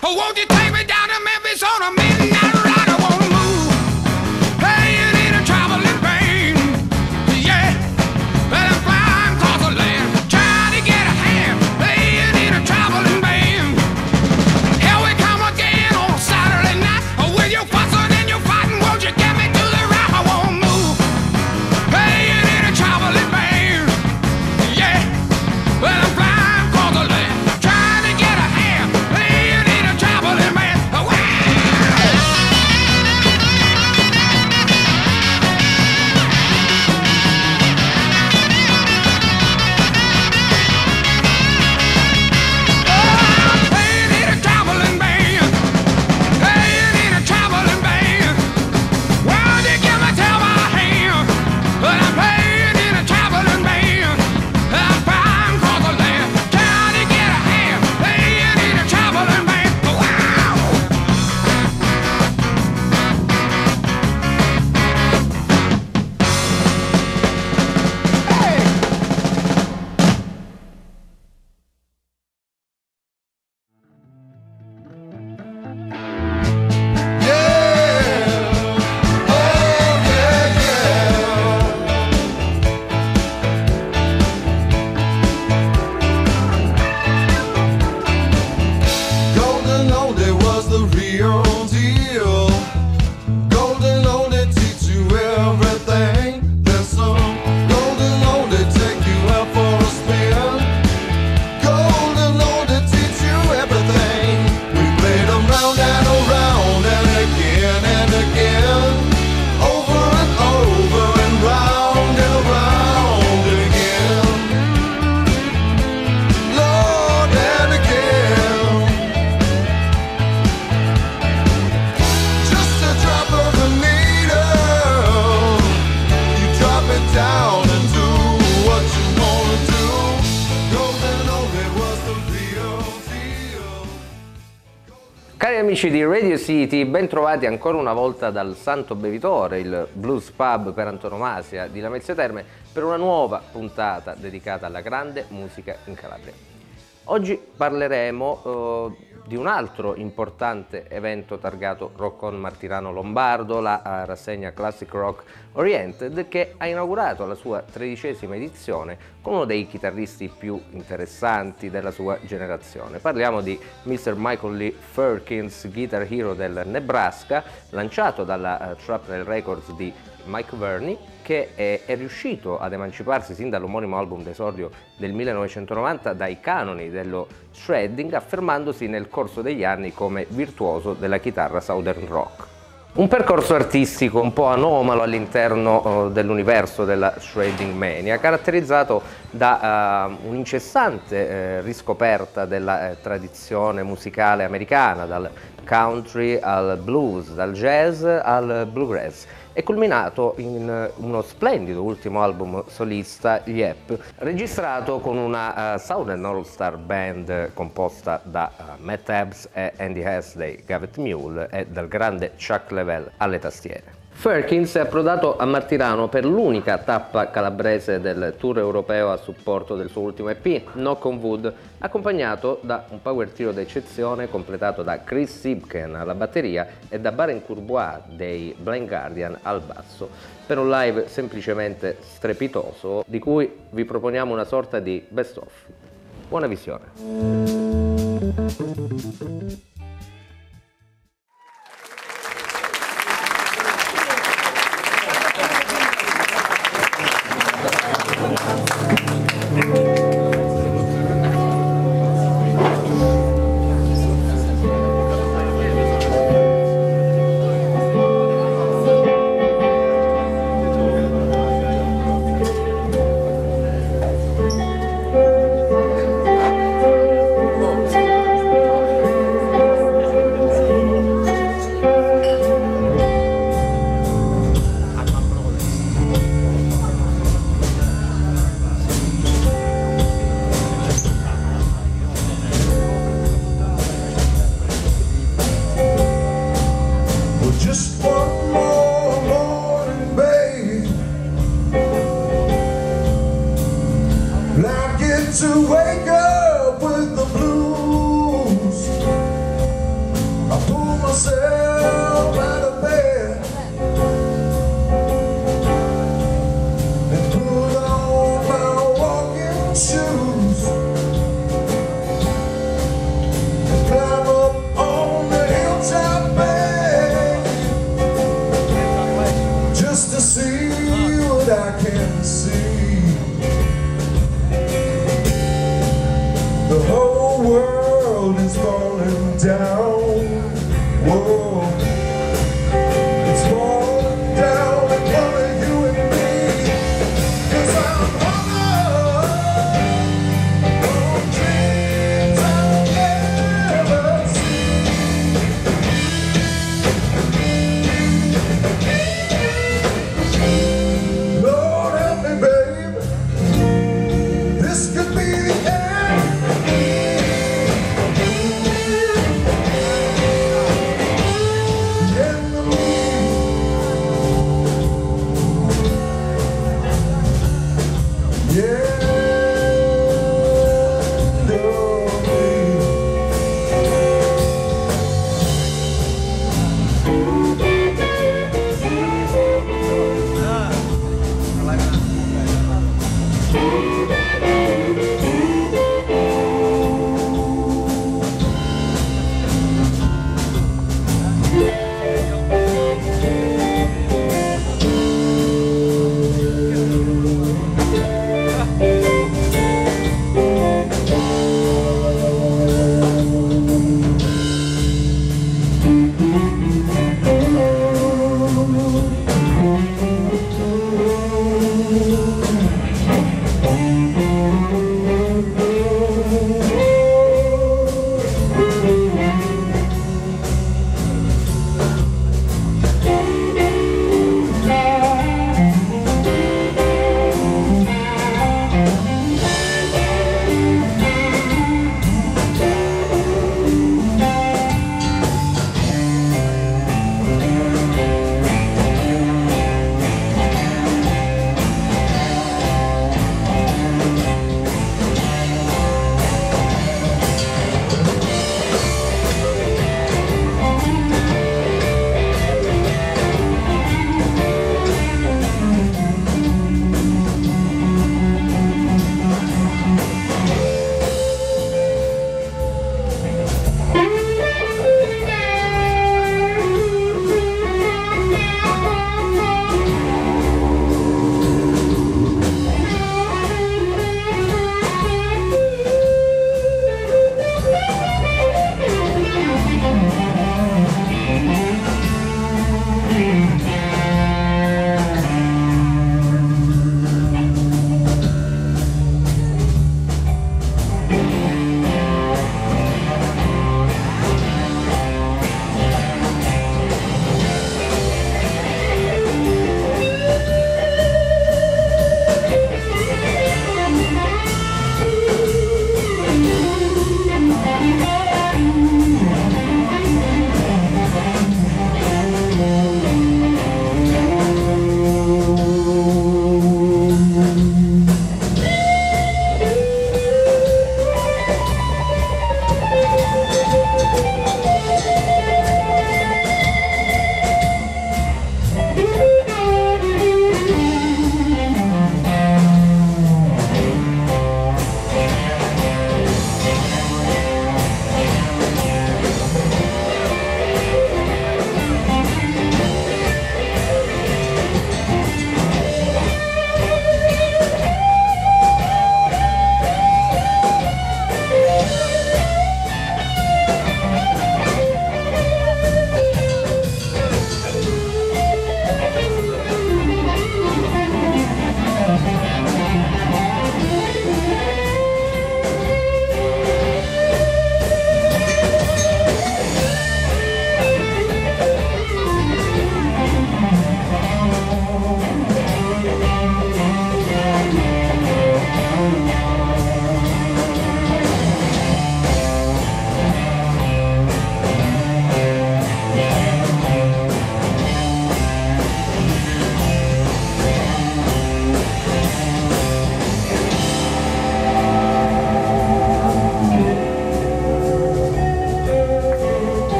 Oh, won't you take me down to Memphis on a midnight? Amici di Radio City, ben trovati ancora una volta dal Santo Bevitore, il blues pub per antonomasia di Lamezia Terme, per una nuova puntata dedicata alla grande musica in Calabria. Oggi parleremo eh, di un altro importante evento targato Rock on Martirano Lombardo, la uh, rassegna Classic Rock Oriented, che ha inaugurato la sua tredicesima edizione con uno dei chitarristi più interessanti della sua generazione. Parliamo di Mr. Michael Lee Firkins, guitar hero del Nebraska, lanciato dalla uh, Shrapnel Records di Mike Verney, che è, è, riuscito ad emanciparsi sin dall'omonimo album d'esordio del 1990 dai canoni dello shredding, affermandosi nel corso degli anni come virtuoso della chitarra southern rock. Un percorso artistico un po' anomalo all'interno uh, dell'universo della shredding mania, caratterizzato da uh, un'incessante uh, riscoperta della tradizione musicale americana, dal country al blues, dal jazz al bluegrass è culminato in uno splendido ultimo album solista, Yep, registrato con una uh, Southern All Star Band composta da uh, Matt Ebbs e Andy Hasley, Gavett Mule e dal grande Chuck Level alle tastiere. Firkins è approdato a Martirano per l'unica tappa calabrese del tour europeo a supporto del suo ultimo EP, Knock on Wood, accompagnato da un power trio d'eccezione completato da Chris Sibken alla batteria e da Baren Courbois dei Blind Guardian al basso, per un live semplicemente strepitoso di cui vi proponiamo una sorta di best of. Buona visione!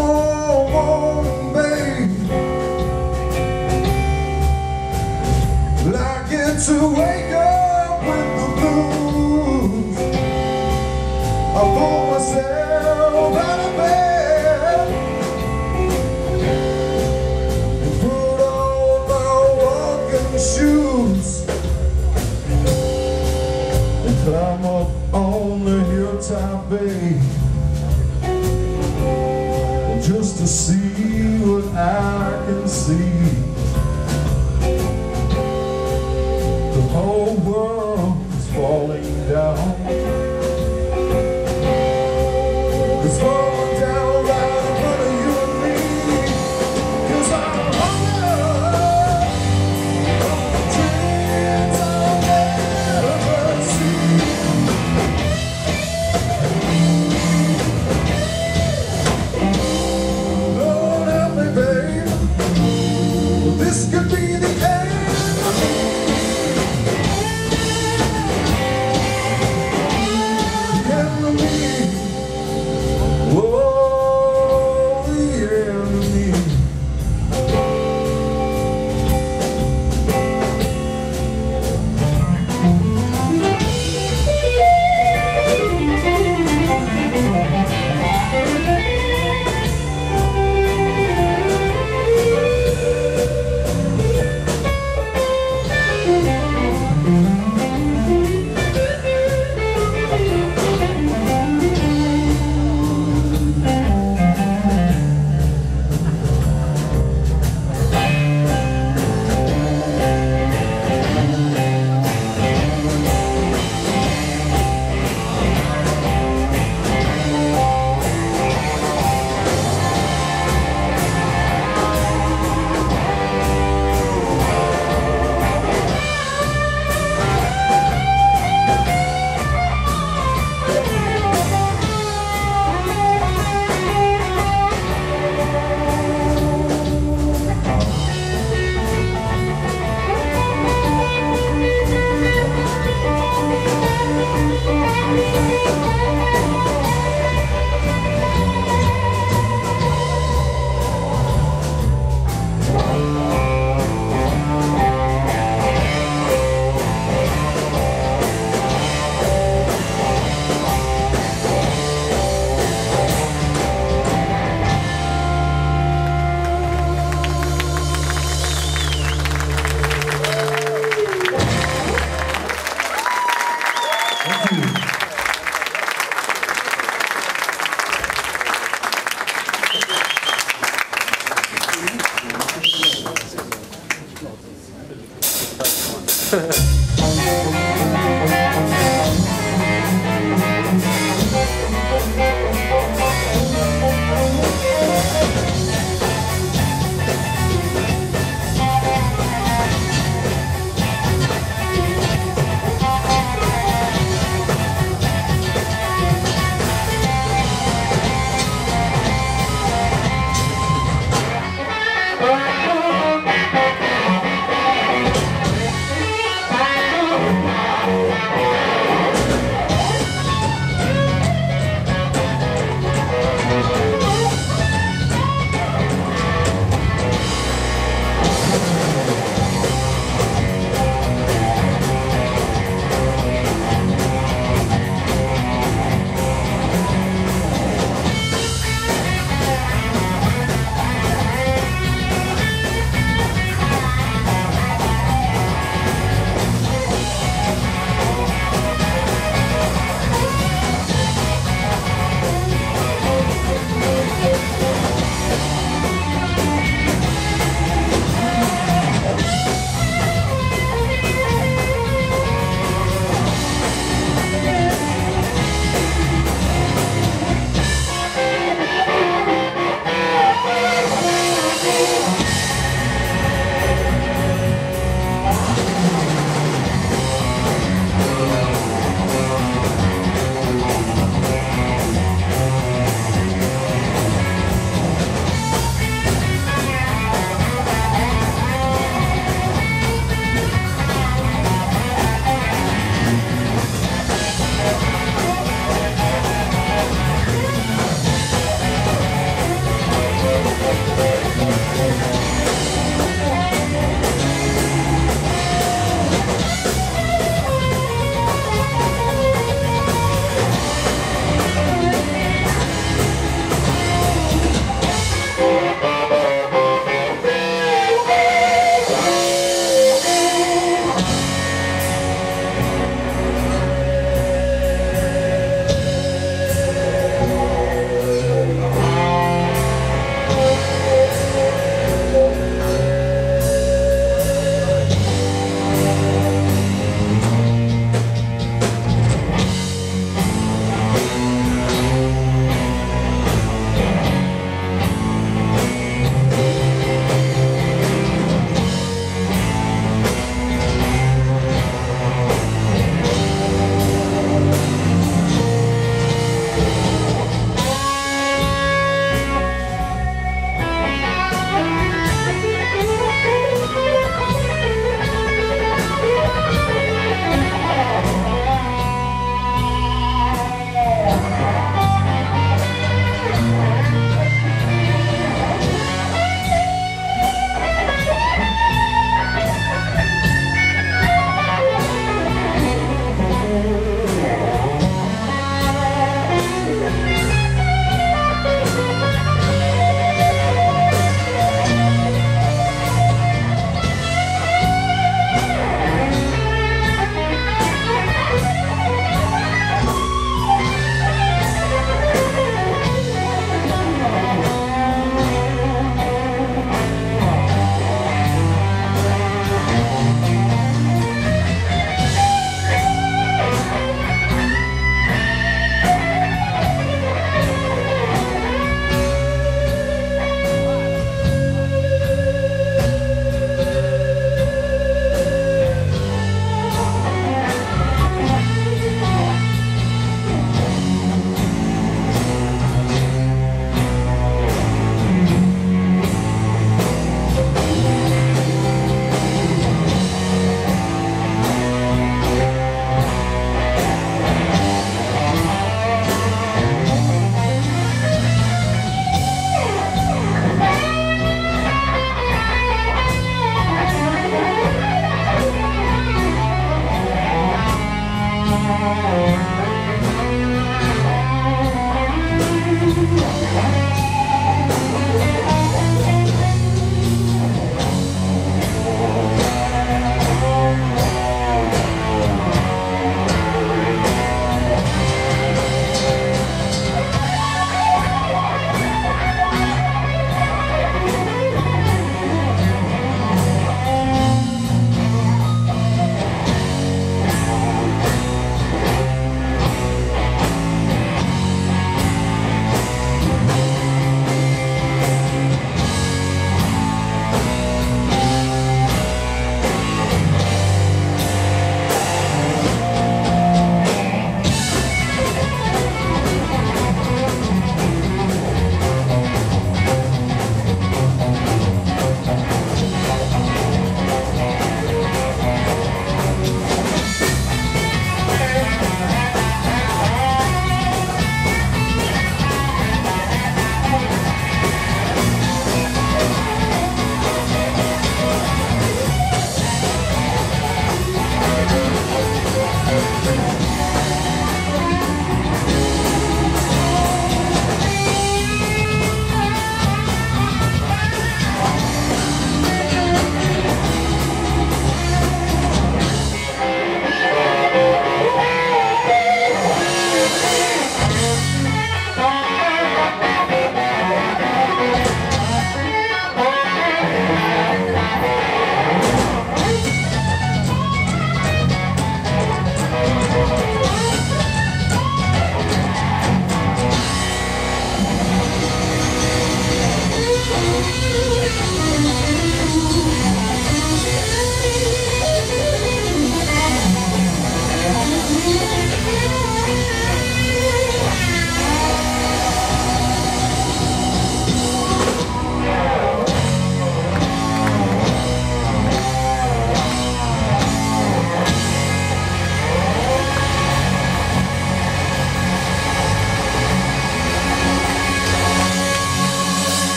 more. I can see.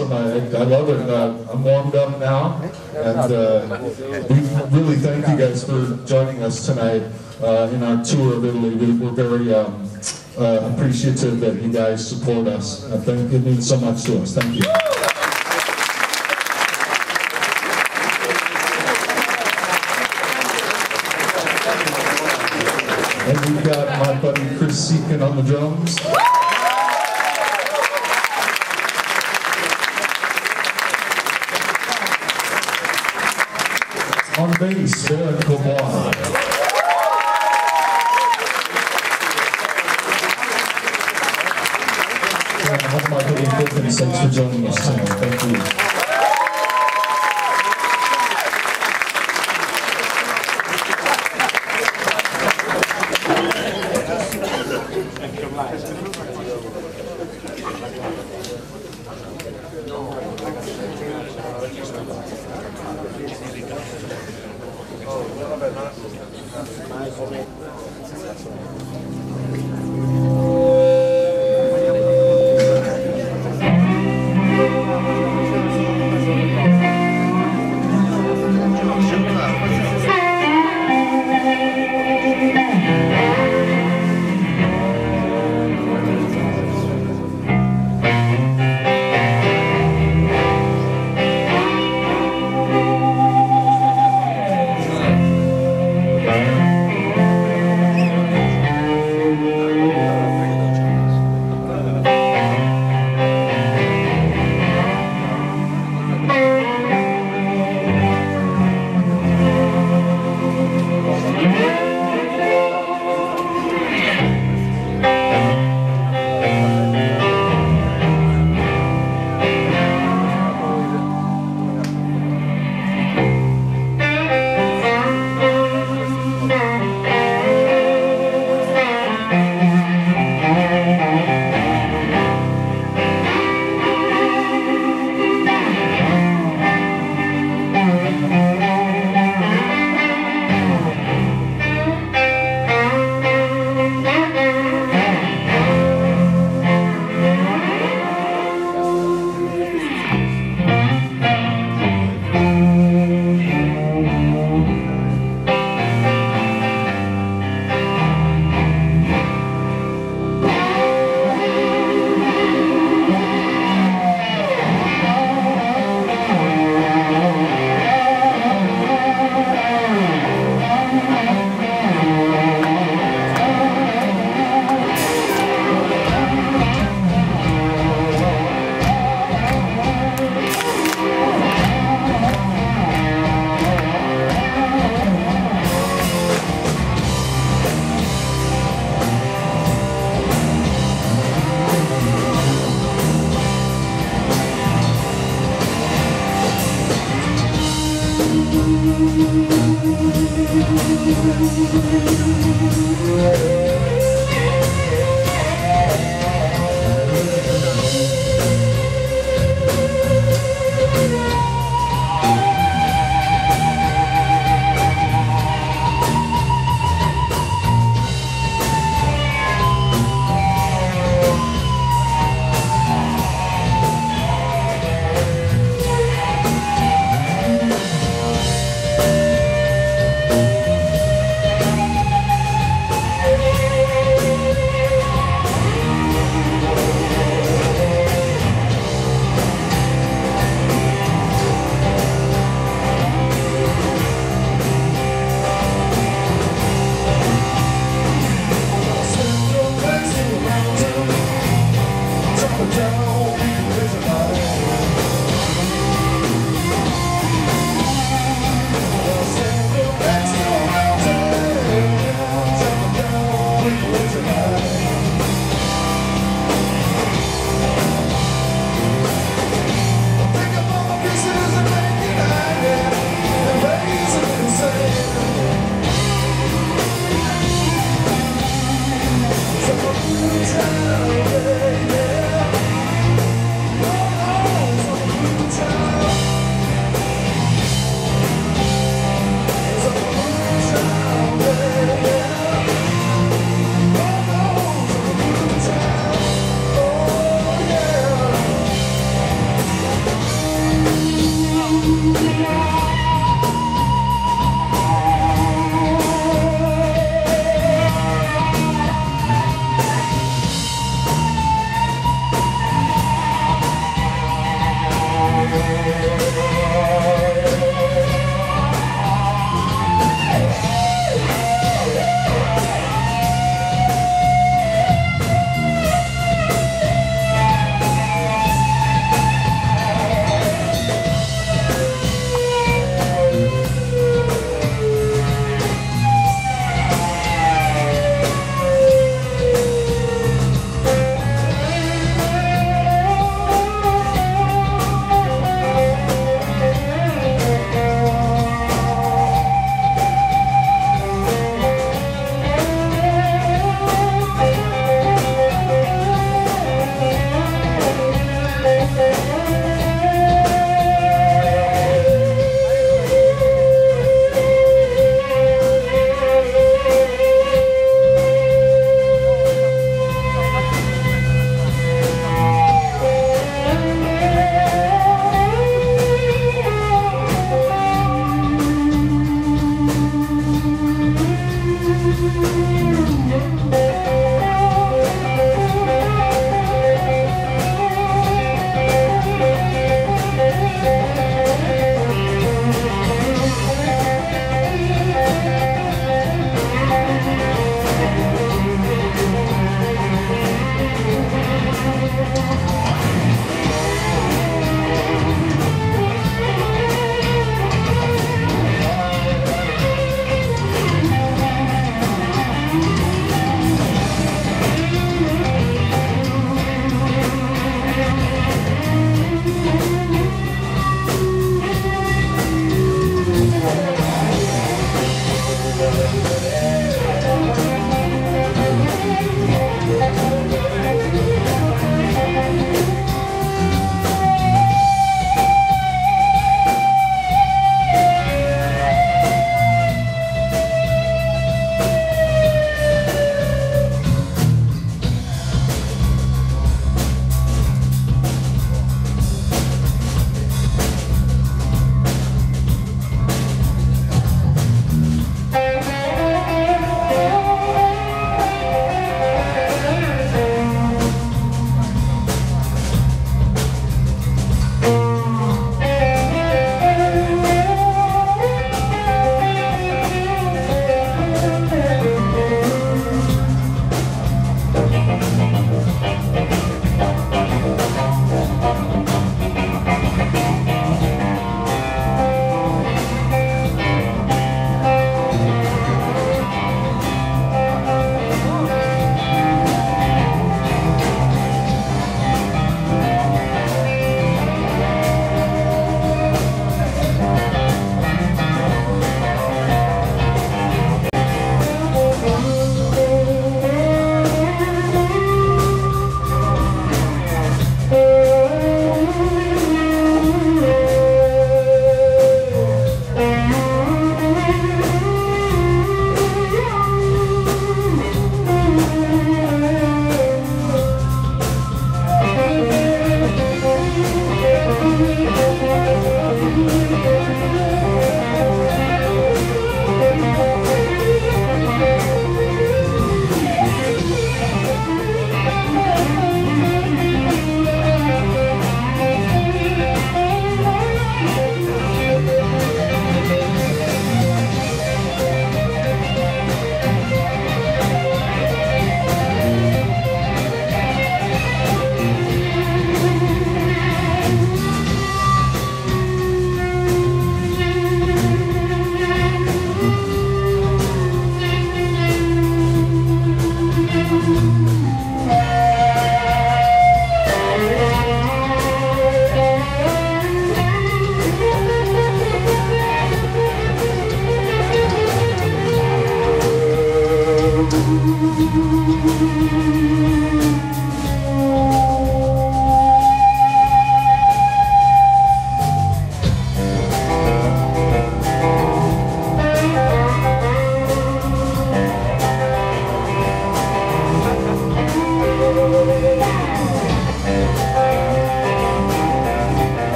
Awesome. I, I love it. Uh, I'm warmed up now, and uh, we really thank you guys for joining us tonight uh, in our tour of Italy. We, we're very um, uh, appreciative that you guys support us. I think it means so much to us. Thank you. And we've got my buddy Chris Seekin on the drums. bass, Thank you E. Griffin. Thanks for joining us tonight. Thank you.